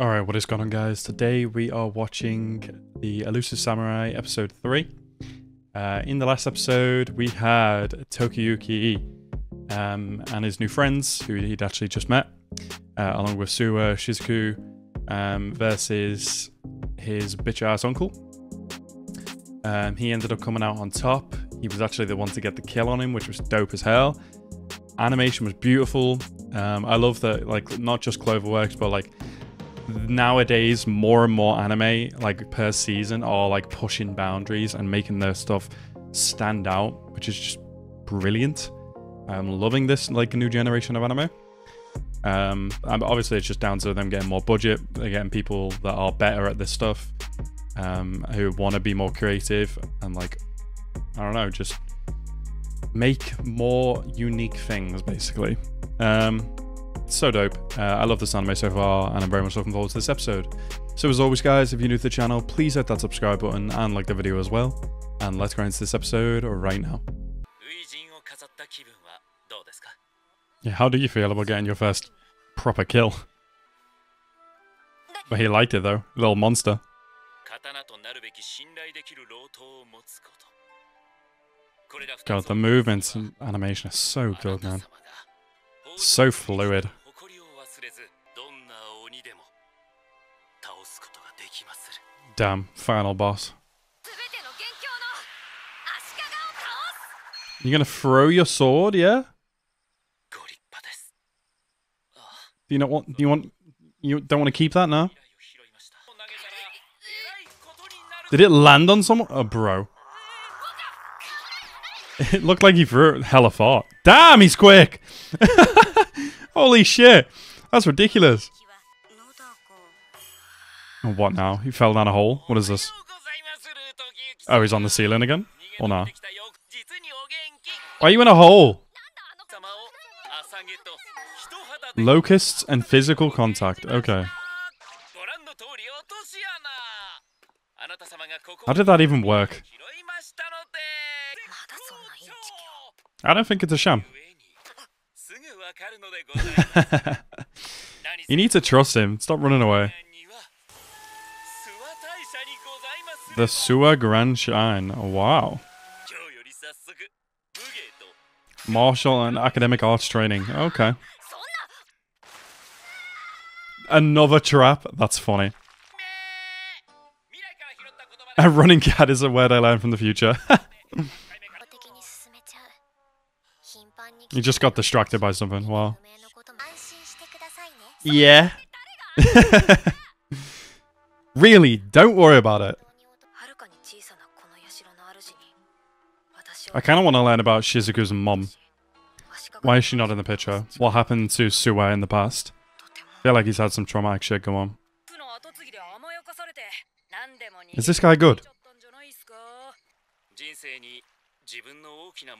Alright, what is going on guys? Today we are watching the Elusive Samurai episode 3. Uh, in the last episode we had Tokiyuki um, and his new friends who he'd actually just met, uh, along with Suwa Shizuku um, versus his bitch ass uncle. Um, he ended up coming out on top. He was actually the one to get the kill on him, which was dope as hell. Animation was beautiful. Um, I love that, like, not just Cloverworks, but like nowadays more and more anime like per season are like pushing boundaries and making their stuff stand out which is just brilliant. I'm loving this like a new generation of anime. Um obviously it's just down to them getting more budget they're getting people that are better at this stuff um who want to be more creative and like i don't know just make more unique things basically. Um so dope. Uh, I love this anime so far, and I'm very much looking forward to this episode. So as always, guys, if you're new to the channel, please hit that subscribe button and like the video as well. And let's go into this episode right now. Yeah, how do you feel about getting your first proper kill? But he liked it though, little monster. God, the movements and animation are so good, man. So fluid. Damn, final boss. You're gonna throw your sword, yeah? Do you not want? Do you want? You don't want to keep that now? Did it land on someone? Oh, bro. It looked like he threw it hella far. Damn, he's quick! Holy shit! That's ridiculous. Oh, what now? He fell down a hole? What is this? Oh, he's on the ceiling again? Or not? Why are you in a hole? Locusts and physical contact. Okay. How did that even work? I don't think it's a sham. you need to trust him. Stop running away. The Suwa Grand Shrine. Wow. Martial and academic arts training. Okay. Another trap. That's funny. A running cat is a word I learned from the future. you just got distracted by something. Wow. Yeah. really, don't worry about it. I kind of want to learn about Shizuku's mom. Why is she not in the picture? What happened to Suwa in the past? I feel like he's had some traumatic shit go on. Is this guy good?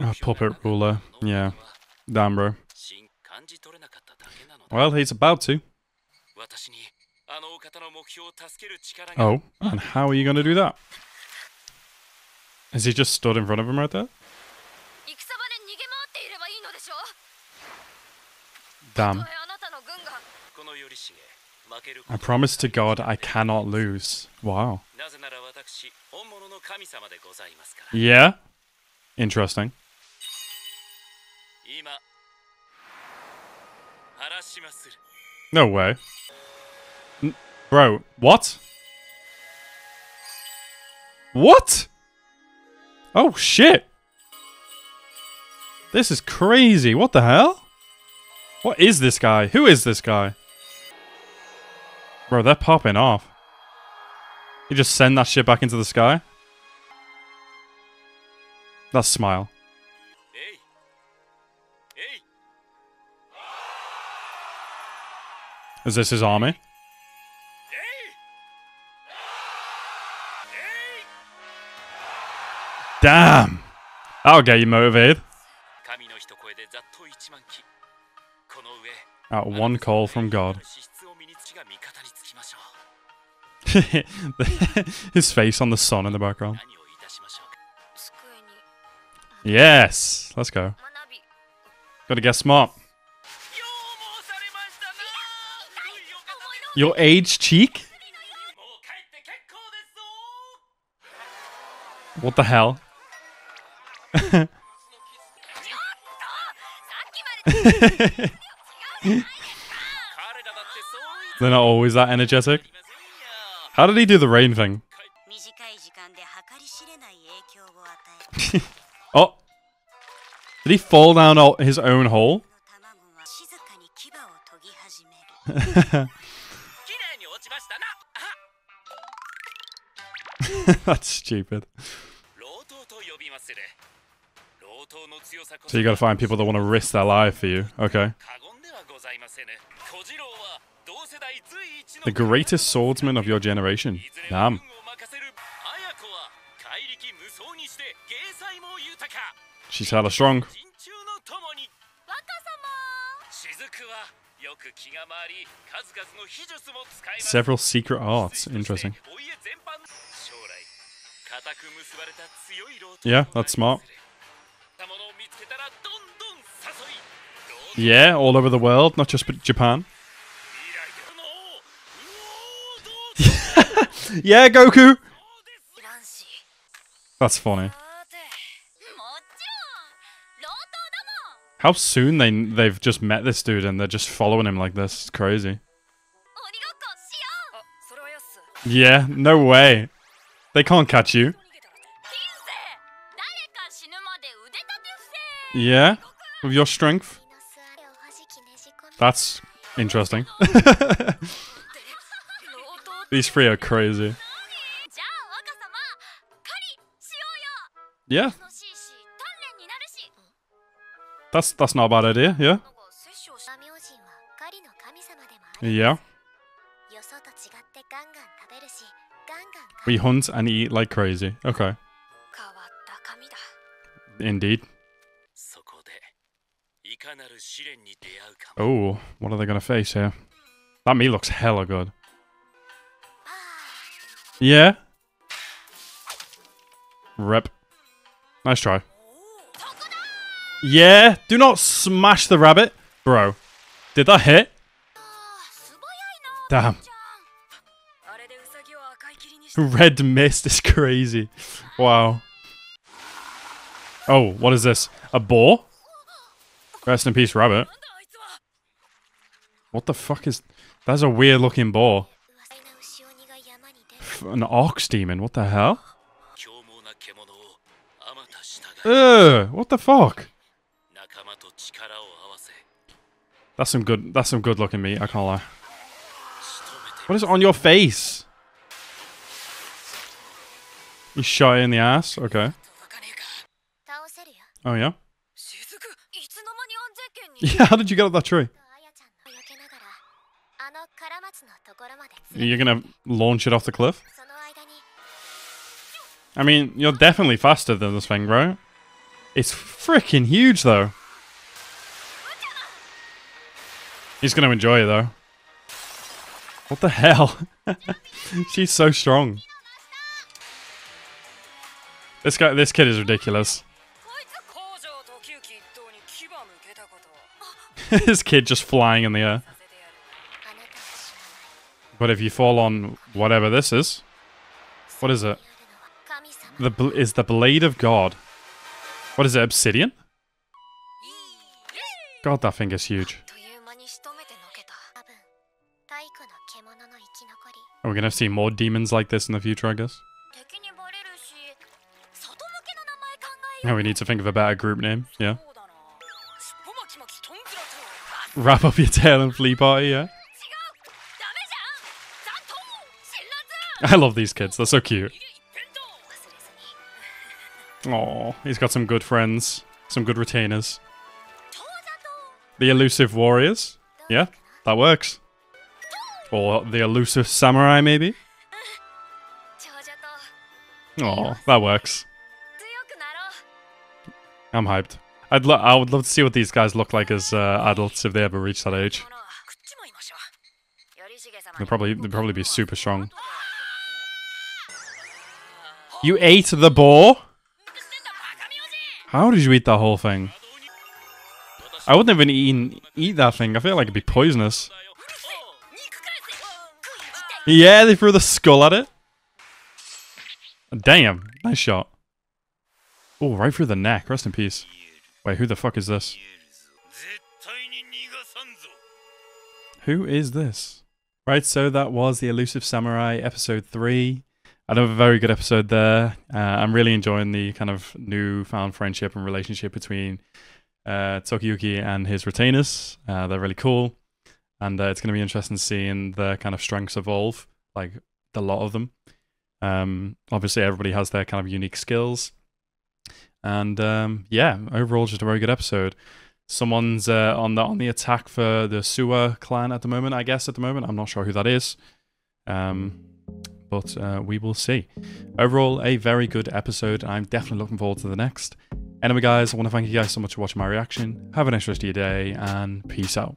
Oh, puppet ruler. Yeah. Damn, bro. Well, he's about to. Oh, and how are you going to do that? Has he just stood in front of him right there? Damn. I promise to God I cannot lose. Wow. Yeah? Interesting. No way. N bro, what? What? Oh, shit. This is crazy. What the hell? What is this guy? Who is this guy? Bro, they're popping off. You just send that shit back into the sky? That's smile. Is this his army? Damn! That'll get you motivated. At one call from God. His face on the sun in the background. Yes! Let's go. Gotta get smart. Your age cheek? What the hell? They're not always that energetic. How did he do the rain thing? oh! Did he fall down his own hole? That's stupid. So you gotta find people that want to risk their life for you. Okay. The greatest swordsman of your generation. Damn. She's hella strong. Several secret arts. Interesting. Yeah, that's smart. Yeah, all over the world, not just Japan. Yeah, Goku! That's funny. How soon they they've just met this dude and they're just following him like this. It's crazy. Yeah, no way. They can't catch you. Yeah? With your strength? That's interesting. These three are crazy. Yeah, that's that's not a bad idea, yeah? Yeah. We hunt and eat like crazy. Okay. Indeed. Oh, what are they going to face here? That meat looks hella good. Yeah. Rep. Nice try. Yeah, do not smash the rabbit. Bro, did that hit? Damn. Red mist is crazy. Wow. Oh, what is this? A boar? Rest in peace, rabbit. What the fuck is... That's a weird looking boar. F an ox demon, what the hell? Ugh, what the fuck? That's some good. That's some good looking meat. I can't lie. What is on your face? You shot in the ass. Okay. Oh yeah. Yeah. How did you get up that tree? You're gonna launch it off the cliff. I mean, you're definitely faster than this thing, right? It's freaking huge, though. He's going to enjoy it, though. What the hell? She's so strong. This guy, this kid is ridiculous. this kid just flying in the air. But if you fall on whatever this is, what is it? The is the blade of God. What is it? Obsidian? God, that thing is huge. Are we going to see more demons like this in the future, I guess? Now we need to think of a better group name, yeah? Wrap up your tail and flea party, yeah? I love these kids, they're so cute. Oh, he's got some good friends, some good retainers. The elusive warriors? Yeah, that works. Or the elusive samurai, maybe? Oh, that works. I'm hyped. I'd lo I would love to see what these guys look like as uh, adults if they ever reach that age. They'll probably they'll probably be super strong. You ate the boar? How did you eat that whole thing? I wouldn't even eat, eat that thing. I feel like it'd be poisonous. Yeah, they threw the skull at it. Damn, nice shot. Oh, right through the neck. Rest in peace. Wait, who the fuck is this? Who is this? Right, so that was The Elusive Samurai episode 3. Another very good episode there. Uh, I'm really enjoying the kind of newfound friendship and relationship between uh, Tokiyuki and his retainers. Uh, they're really cool and uh, it's going to be interesting seeing their kind of strengths evolve, like the lot of them. Um, obviously, everybody has their kind of unique skills, and um, yeah, overall, just a very good episode someone's uh, on the on the attack for the Suwa clan at the moment. I guess at the moment, I'm not sure who that is, um, but uh, we will see. Overall, a very good episode. I'm definitely looking forward to the next. Anyway, guys, I want to thank you guys so much for watching my reaction. Have a nice rest of your day, and peace out.